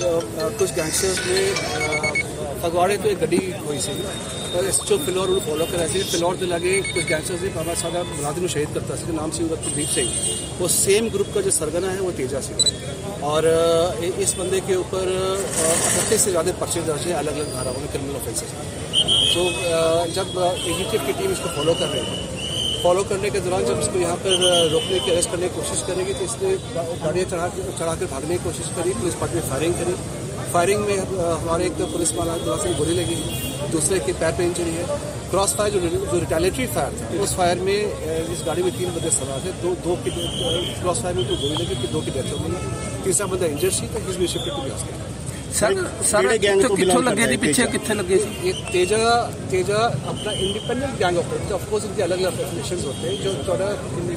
तो, कुछ गैंगस्टर्स ने फगवाड़े तो एक गड्डी हुई सी पर इस चो फिलौर उन्हें फॉलो करा सी फिलौर के लगे कुछ गैंगस्टर्स ने बाबा साहब मुलादी शहीद करता सी नाम सिंह गुरदीप सिंह। वो सेम ग्रुप का जो सरगना है वो तेजा सिंह। है और इस बंदे के ऊपर अठतीस से ज़्यादा पर्चे दर्ज हैं अलग अलग धाराओं में क्रिमिनल ऑफेंसेस तो जब एजीटीएफ की टीम इसको फॉलो कर रही है फॉलो करने के दौरान जब इसको यहाँ पर रोकने की अरेस्ट करने की कोशिश करेगी तो इसने गाड़ियाँ चढ़ा चढ़ा कर भागने की कोशिश करी, पुलिस पार्टी में फायरिंग करी। फायरिंग में uh, हमारे एक तो पुलिस वाला थोड़ा सा बुरी लगी। दूसरे के पैर पे इंजरी है। क्रॉस फायर जो जो रिटेलेटरी फायर था उस फायर में uh, इस गाड़ी में तीन बंदे सवार थे। दो दो की uh, क्रॉस फायर में तो गोली लगी कि दो की डेथ हो गई। तीसरा बंदा इंजर सी तो किस शिफ्ट टू गया सर सर कितों लगे थे पीछे कितने लगे थे? ये तेजा तेजा अपना इंडिपेंडेंट गैंग ऑपरेट तो ऑफकोर्स इनके अलग अलग डेफिनेशन होते हैं। जो थोड़ा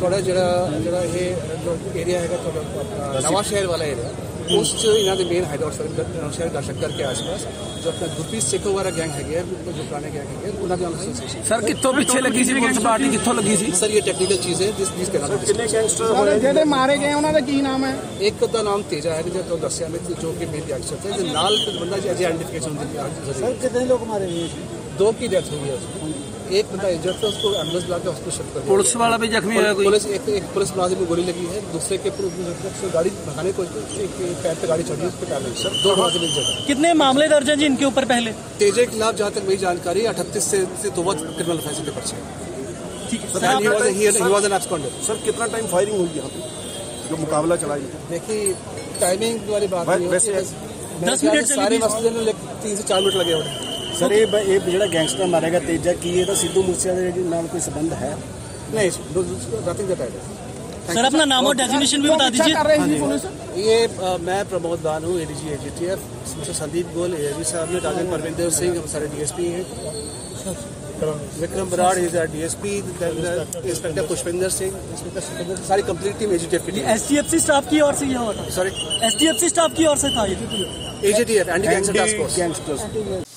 थोड़ा जरा जरा ये जो एरिया है थोड़ा अपना नवा शहर वाला एरिया उस च ਇਹਨਾਂ ਦੇ ਮੇਨ ਹਾਈਡਆਊਟ ਸਰ ਸ਼ਹਿਰ ਗਾਸ਼ਕਰ ਕੇ ਆਸ-ਪਾਸ ਜੋ ਆਪਣਾ ਗੁਰਪ੍ਰੀਤ ਸੇਖੋ ਵਾਲਾ ਗੈਂਗ ਹੈਗੇ ਜੋ ਪੁਰਾਣੇ ਗੈਂਗ ਹੈਗੇ ਉਹਨਾਂ ਦੇ ਨਾਲ ਐਸੋਸੀਏਸ਼ਨ ਸਰ ਕਿੱਥੋਂ ਪਿੱਛੇ ਲੱਗੀ ਸੀ ਪੁਲਿਸ ਪਾਰਟੀ ਕਿੱਥੋਂ ਲੱਗੀ ਸੀ ਸਰ ਇਹ ਟੈਕਨੀਕਲ ਚੀਜ਼ ਹੈ ਜਿਸ ਜਿਸ ਕੇ ਨਾਲ ਕਿੰਨੇ ਗੈਂਗਸਟਰ ਹੋਏ ਜਿਹੜੇ ਮਾਰੇ ਗਏ ਉਹਨਾਂ ਦਾ ਕੀ ਨਾਮ ਹੈ ਇੱਕ ਦਾ ਨਾਮ ਤੇਜਾ ਹੈ ਜੋ ਦੱਸਿਆ ਮੈਂ ਜੋ ਕਿ ਮੇਨ ਗੈਂਗਸਟਰ थे जो ਨਾਲ कुछ बंदा जो आइडेंटिफिकेशन होती है ਕਿੰਨੇ ਲੋਕ ਮਾਰੇ ਗਏ दो की डेथ हुई है उसकी एक बंदा इंजर्ड था उसको एंबुलेंस के हॉस्पिटल कर पुलिस वाला भी जख्मी पुलिस एक, एक पुलिस मुलाजिम को गोली लगी है दूसरे के गाड़ी भगाने को एक पैर पे गाड़ी चढ़ी दो हाँ। मुलाजिम इंजर्ड कितने मामले दर्ज हैं जी इनके ऊपर पहले? तेजे के खिलाफ जहाँ तक मेरी जानकारी अठतीस से दो क्रिमिनल फैसले के पर्चे सर कितना टाइम फायरिंग हुई यहाँ पे जो मुकाबला चलाई देखिए टाइमिंग वाली बात दस मिनट सारे मसले में तीन से चार मिनट लगे हुए ਸਰ ਇਹ ਬ- ਇਹ ਜਿਹੜਾ ਗੈਂਗਸਟਰ ਮਾਰੇਗਾ ਤੇਜਾ ਕੀ ਇਹਦਾ ਸਿੱਧੂ ਮੂਸੇਵਾਲੇ ਦੇ ਨਾਲ ਕੋਈ ਸੰਬੰਧ ਹੈ नहीं नथिंग दैट आई सर अपना नाम और डेजिग्नेशन भी बता दीजिए ये अ, मैं प्रमोद दान हूँ ADG AGTF mister Sandeep Goel AG साहब ने राजन परविंदर सिंह हम सारे डीएसपी हैं Vikram Brar is DSP inspector Pushpinder Singh inspector Sukhwinder सारी कंप्लीट टीम एजीटीएफ की team S T F C staff की ओर से ये हुआ था sorry S T F C staff की ओर से था ये AGTF anti gangster task force gangsters